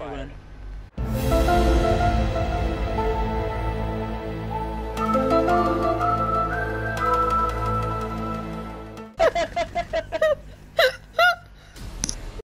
Bye.